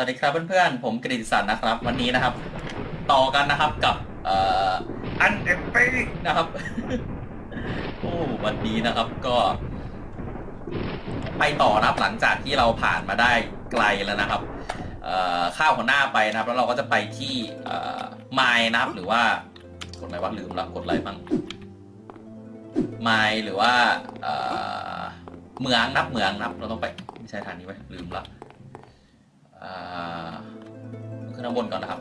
วัสดีครับเพื่อนๆ ผมกฤษสันนะครับ วันนี้นะครับ ต่อกันนะครับกับเอ่ออันเดฟนะครับ โอ้วันนี้นะครับก็ ไปต่อนะครับหลังจากที่เราผ่านมาได้ไกลแล้วนะครับเอ่อข้าวหัวหน้าไปนะครับ แล้วเราก็จะไปที่เอ่อไมล์นะครับ หรือว่ากดอะไรวะลืมละกดอะไรบ้างไมล์หรือว่าเอ่อเมืองนับเมืองนับ เราต้องไปไม่ใช่ทางนี้ไว้ลืมละ ขึ้นข้างบนก่อนนะครับ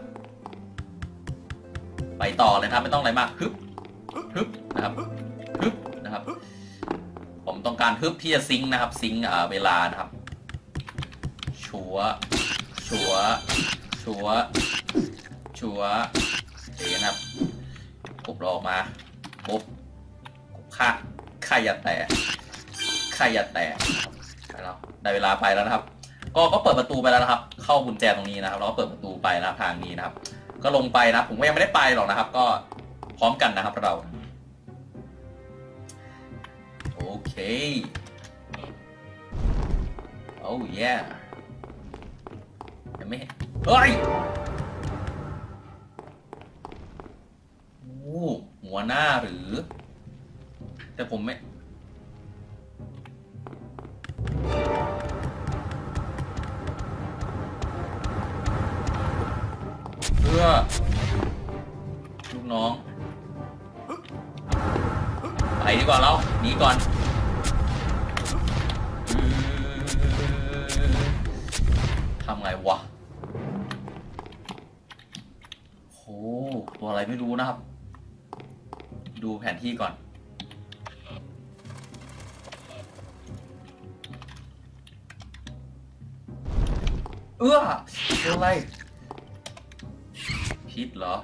ไปต่อเลยครับไม่ต้องอะไรมากฮึบฮึบนะครับฮึบนะครับ ผมต้องการฮึบที่จะซิงค์นะครับ ซิงค์เวลานะครับ ชัวชัวชัวชัวร์โอเนะครับกบเราออกมาปุ๊บกบค่าค่าอย่าแตกค่าอย่าแตกไปแล้วได้เวลาไปแล้วนะครับ ก็ก็เปิดประตูไปแล้วนะครับ เข้ากุญแจตรงนี้นะครับแล้วก็เปิดประตูไปนะครับทางนี้นะครับ ก็ลงไปนะผมก็ยังไม่ได้ไปหรอกนะครับ ก็พร้อมกันนะครับเรา โอเคโอ้ยยังไม่เฮ้ยโอ้หัวหน้าหรือ แต่ผมไม่ น้อง ไปดีกว่าเราหนีก่อนทำไงวะโหตัวอะไรไม่รู้นะครับ ดูแผนที่ก่อน เอื้อตัวอะไรพิษเหรอ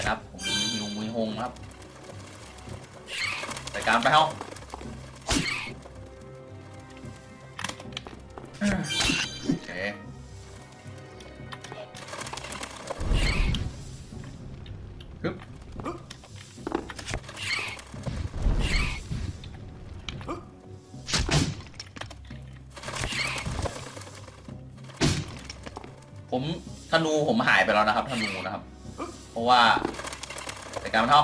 นไรนะครับ ผมมีฮิวมือหงนะครับแต่การไปห้องโอเคฮึบผมธนูผมหายไปแล้วนะครับธนูนะครับ ราะว่าแต่การมันเท่า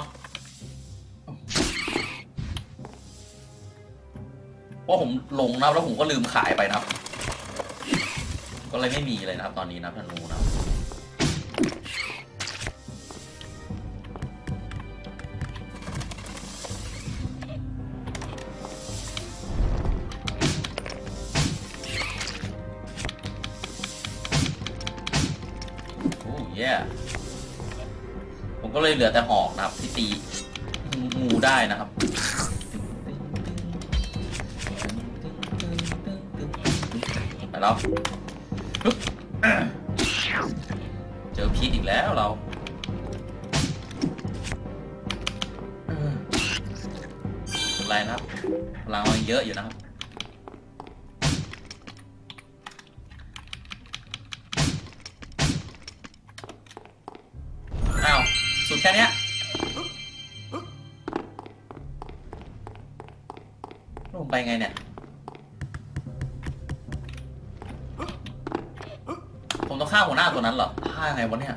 เพราะผมลงนะครับแล้วผมก็ลืมขายไปนะครับ ก็เลยไม่มีเลยนะครับ ตอนนี้นะธนูนะโอ้ยผม ก็เลยเหลือแต่หอกนะครับ ที่ตีงูได้นะครับ ไปแล้วเจอพีทอีกแล้วเราไม่เป็นไรนะครับพลังเรายังเยอะอยู่นะครับ ค่เนี้ยลงไปไงเนี่ย ผมต้องฆ่าหัวหน้าตัวนั้นเหรอฆ่ายังไงวะเนี่ย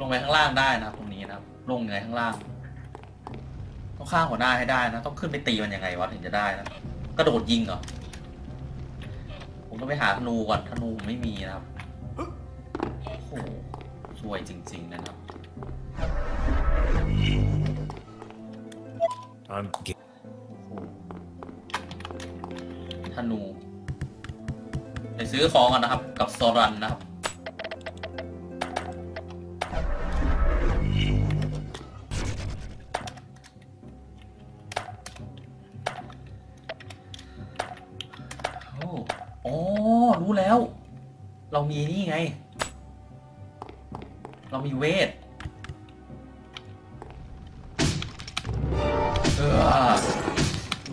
ลงไปข้างล่างได้นะตรงนี้นะครับลงยังไงข้างล่าง ต้องฆ่าหัวหน้าให้ได้นะ ต้องขึ้นไปตีมันยังไงวะถึงจะได้นะกระโดดยิงเหรอ ผมต้องไปหาธนูก่อนธนูผมไม่มีนะครับ สวยจริง ๆ นะครับ I'm โอ้โหธนู ไปซื้อของกันนะครับ กับโซรันนะครับ เวท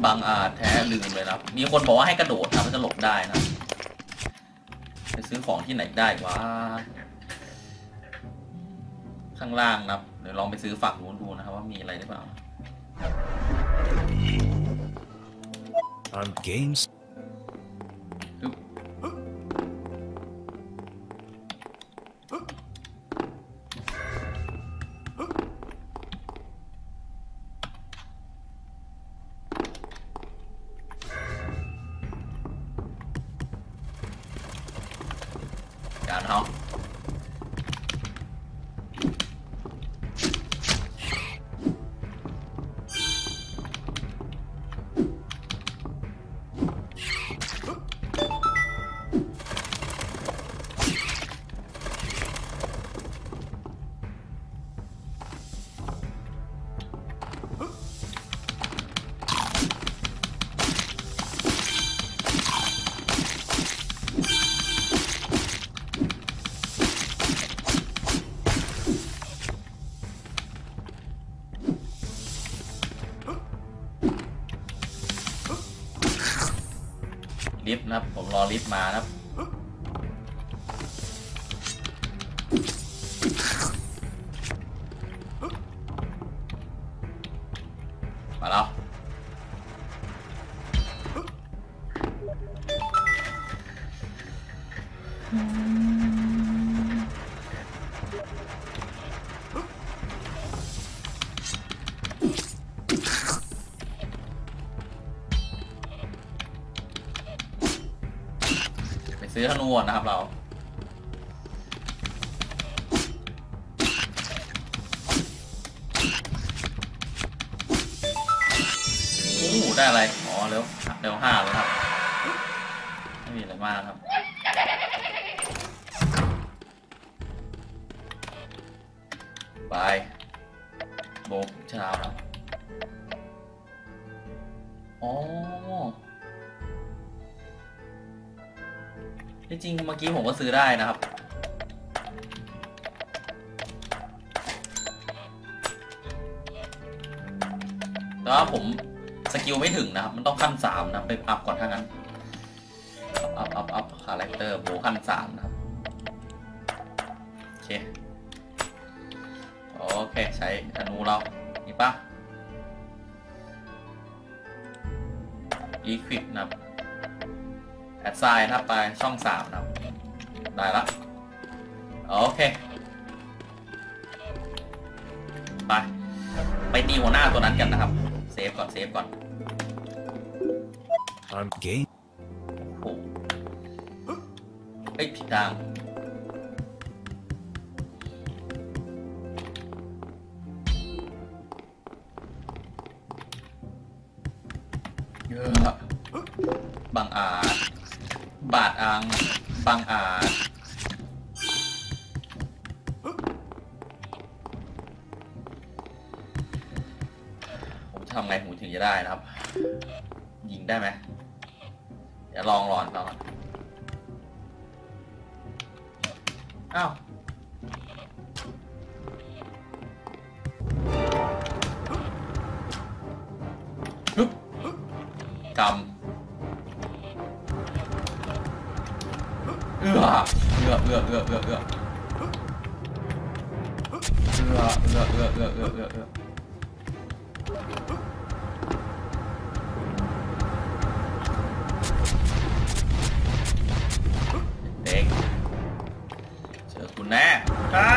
บางอาจแท้ลืมเลยนะ มีคนบอกว่าให้กระโดดนะมันจะหลบได้นะ ไปซื้อของที่ไหนได้วะ ข้างล่างนะเดี๋ยวลองไปซื้อฝั่งนู้นดูนะครับว่ามีอะไรหรือเปล่า On games. ลิฟต์นะครับ ผมรอลิฟต์มานะครับ ซื้อธนูนะครับเราโอ้โหได้อะไร อ๋อ เร็ว เร็วห้าเลยครับ ไม่มีอะไรมากครับไปโบกเช้าครับอ๋อ จริงเมื่อกี้ผมก็ซื้อได้นะครับ แต่ว่าผม skill ไม่ถึงนะครับ มันต้องขั้นสามนะไป up ก่อนถ้างั้น up up up character โบขั้นสามนะครับ OK OK ใช้ธนูเรานี่ปะ Equip นะครับ แอดไซน์นะครับไปช่องสามนะครับ ได้ละ โอเค ไป ไปตีหัวหน้าตัวนั้นกันนะครับ เซฟก่อน เซฟก่อน On game. โอ้โหเอ้ยผิดทาง อัง บางอาจ ผมจะทำไงผมถึงจะได้นะครับ ยิงได้ไหมเดี๋ยวลองรอนก่อนอ้าวกำ อื้อเอื้อเอื้อเอื้อเอื้อเอื้อเอื้อเอื้อเอื้อเอื้อเอื้อเอื้อเอื้อเอื้อเด็กเจอคุณแน่กล้า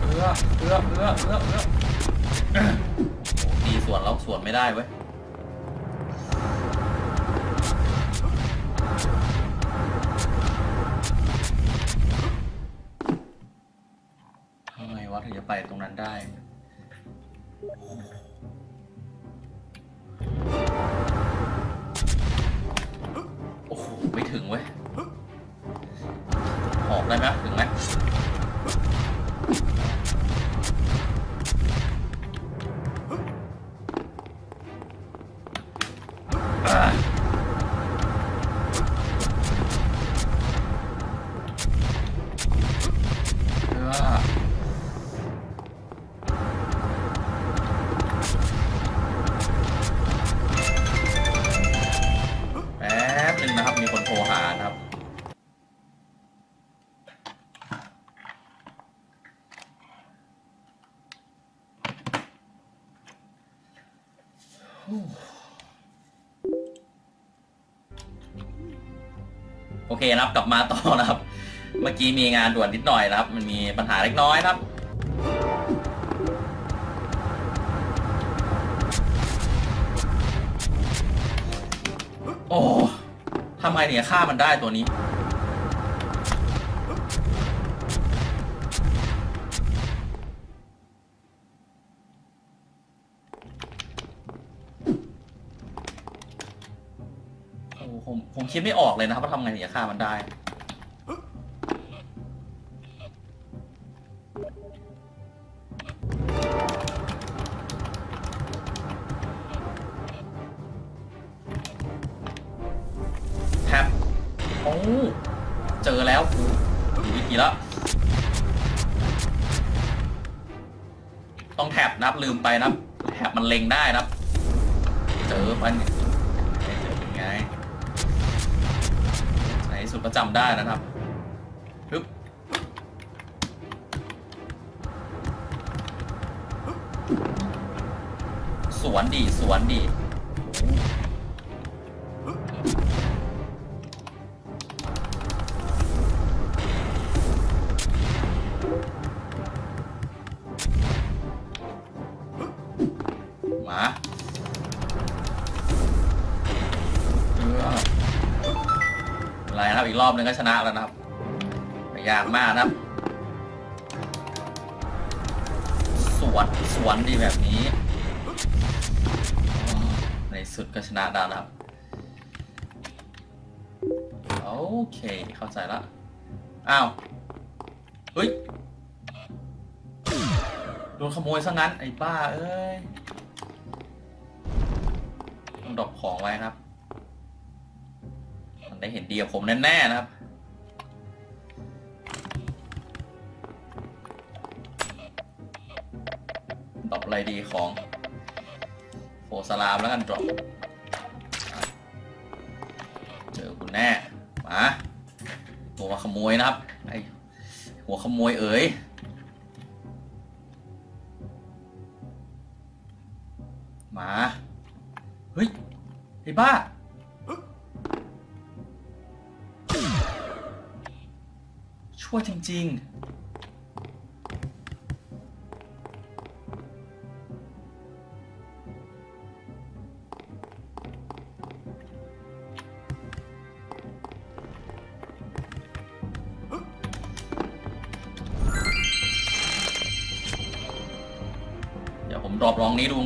เอื้อเอื้อเอื้อเอื้อเอื้อโอ้ตีสวนแล้วสวนไม่ได้เว้ย ได้ เคนะครับกลับมาต่อนะครับ เมื่อกี้มีงานด่วนนิดหน่อยนะครับ มันมีปัญหาเล็กน้อยนะครับ โอ้ทำไมเนี่ยฆ่ามันได้ตัวนี้ คิดไม่ออกเลยนะครับว่าทำไงถึงจะฆ่ามันได้ แท็บโอ้เจอแล้วกูอยู่วิธีแล้ว ต้องแท็บนับลืมไปนับแท็บมันเล็งได้นับเจอมันเจอยังไง ที่สุดประจำได้นะครับฮึบสวนดีสวนดี อะไรนะครับอีกรอบนึงก็ชนะแล้วนะครับไม่ยากมากนะครับ สวนสวนดีแบบนี้ในสุดก็ชนะได้นะครับ โอเคเข้าใจละ อ้าว เฮ้ย โดนขโมยซะงั้น ไอ้บ้าเอ้ย ต้องดรอกของไว้นะครับ ได้เห็นดีกับผมแน่ๆนะครับ ดรอปอะไรดีของโฟสลามแล้วกันดรอปเจอคุณแน่ มาตัวขโมยนะครับ ไอหัวขโมยเอ๋ยมา เฮ้ย ไอ้บ้า ชั่วจริงๆเดี๋ยวผมดรอปลองนี้ดู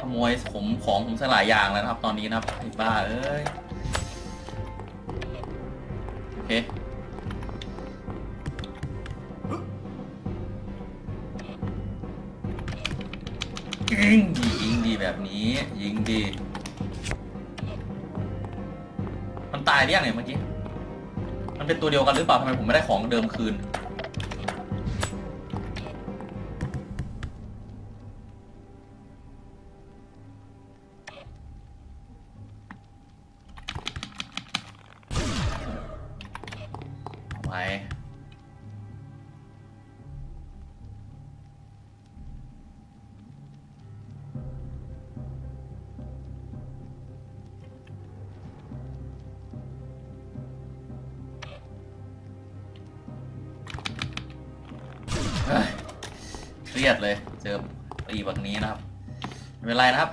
ขโมยผมของผมสลายอย่างแล้วนะครับ ตอนนี้นะครับไอ้บ้าเอ้ย โอเค ยิงดียิงดีแบบนี้ ยิงดี มันตายหรือยังเนี่ยเมื่อกี้ มันเป็นตัวเดียวกันหรือเปล่าทำไมผมไม่ได้ของเดิมคืน รียดเลย เจอตีแบบนี้นะครับ ไม่เป็นไรนะครับ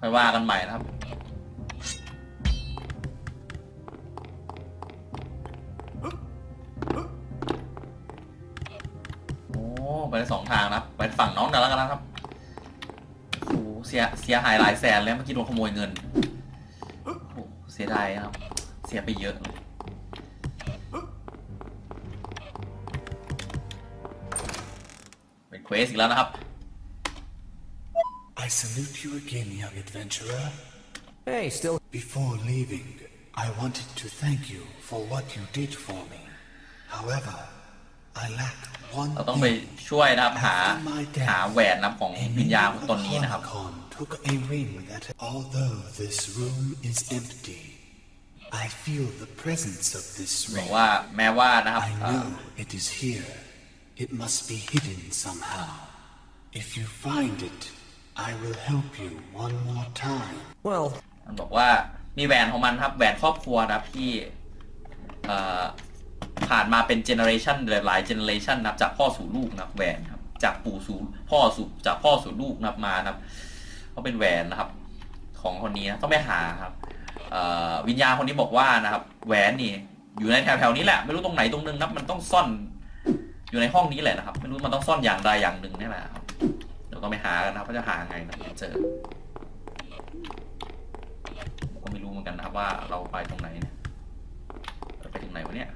ค่อยว่ากันใหม่นะครับโอ้ไปได้สองทางนะครับ ไปฝั่งน้องเดี๋ยวแล้วกันนะครับโอ้เสียเสียหายหลายแสนแล้วเมื่อกี้โดนขโมยเงินโอ้เสียดายครับ เสียไปเยอะเลย ควสอีกแล้วนะครับ I salute you again, young adventurer. Hey, still Before leaving, I wanted to thank you for what you did for me. However, I lack one เราต้องไป thing. ช่วยนะครับ หา After my death, หาแหวนนะครับของ A วิญญาณ member ต of นนี้นะครับ Horicon took a ring that, although this room is empty, I feel the presence of this บอก ring. ว่าแม้ว่านะครับ I เอ่อ know it is here. It must be hidden somehow. If you find it, I will help you one more time. Well, มันบอกว่ามีแหวนของมันครับแหวนครอบครัวนะครับที่เอ่อผ่านมาเป็น generation หลาย generation นะครับจากพ่อสู่ลูกนะครับแหวนครับ จากปู่สู่พ่อสู่จากพ่อสู่ลูกนะครับมานะครับเขาเป็นแหวนนะครับ ของคนนี้นะต้องไปหาครับเอ่อวิญญาณคนนี้บอกว่านะครับ แหวนนี่อยู่ในแถวๆนี้แหละ ไม่รู้ตรงไหนตรงนึงนะครับมันต้องซ่อน อยู่ในห้องนี้แหละนะครับ ไม่รู้มันต้องซ่อนอย่างใดอย่างหนึ่งนี่แหละครับเดี๋ยวต้องไปหากันนะครับว่าจะหาไงนะเจอก็ไม่รู้เหมือนกันนะครับว่าเราไปตรงไหนเนี่ยเราไปถึงไหนวะเนี่ย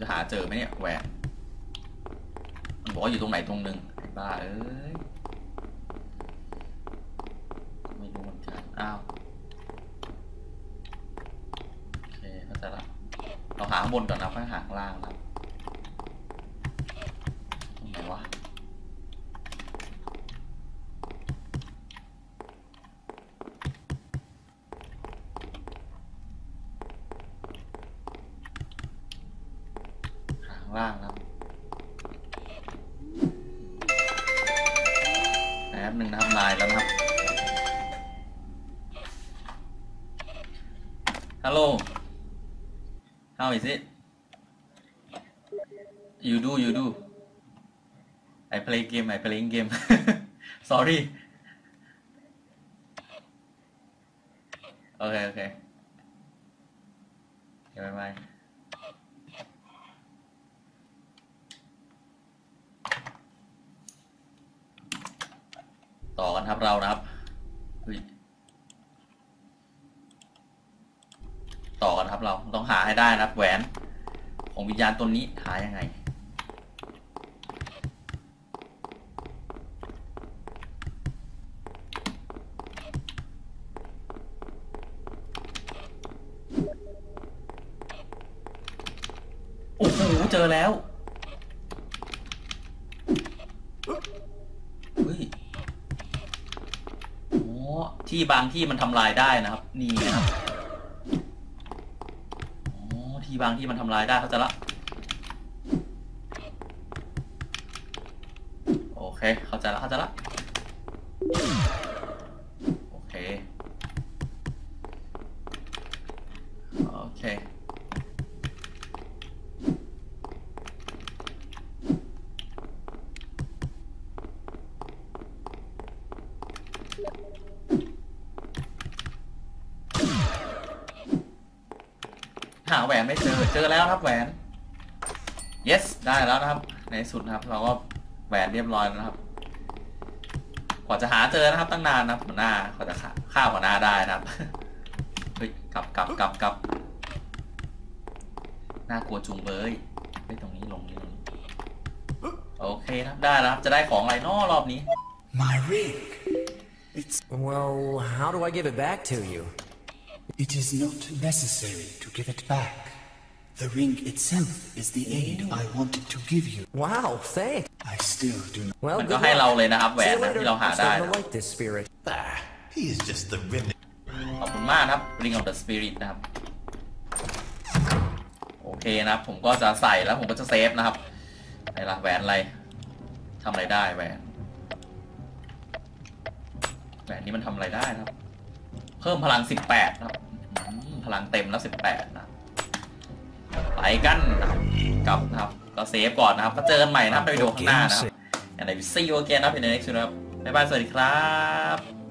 จะหาเจอไหมเนี่ยแหวน บอกอยู่ตรงไหนตรงหนึ่งบ้าเอ้ยไม่รู้เหมือนกันอ้าวโอเคเข้าใจละเราหาข้างบนก่อนนะค่อยหาข้างล่างนะตรงไหนวะหาข้างล่างนะครับ บหนึ่งนะครับนายแล้วนะครับ Hello How is it You do you do I play game I playing game Sorry อนครับเรานะครับ ต่อกันครับเราต้องหาให้ได้นะครับแหวน ของวิญญาณตนนี้หายังไงโอ้โหเจอแล้ว เฮ้ย ที่บางที่มันทำลายได้นะครับ นี่นะครับอ๋อที่บางที่มันทำลายได้เข้าใจละโอเคเข้าใจละเข้าใจละ โอเค โอเค หาแหวนไม่เจอ เจอแล้วครับแหวน yes ได้แล้วนะครับ ในสุดนะครับเราก็แหวนเรียบร้อยแล้วนะครับ กว่าจะหาเจอนะครับ ตั้งนานนะหัวหน้ากว่าจะฆ่าหัวหน้าได้นะครับ เฮ้ยกลับกลับกลับกลับน่ากลัวจุงเบยไฮ้ยตรงนี้ลงนี่ลงโอเคครับได้แล้วครับจะได้ของอะไรน้อรอบนี้ My ring. It's. well, how do I give it back to you? It is not necessary to give it back. The ring itself is the aid I wanted to give you. Wow, thanks. I still do not. Well, มัน good ก็ให้ luck. เราเลยนะครับแหว See น you นะ later. ที่เราหา I'm ได้ starting นะ to like this spirit. Ah, he is just the remnant. ขอบคุณมากนะครับ Ring of the Spirit นะครับ โอเคนะครับ ผมก็จะใส่แล้วผมก็จะเซฟนะครับไหนล่ะแหวนอะไรทำอะไรได้แหวน แหวนนี้มันทำอะไรได้นะครับ เพิ่มพลัง 18นะครับอืม พลังเต็มแล้ว 18 นะไปกันนะครับกลับนะครับก็เซฟก่อนนะครับก็เจอกันใหม่นะครับในวิดีโอข้างหน้านะครับ and I will see you again นะครับ in the next video นะครับบ๊ายบายสวัสดีครับ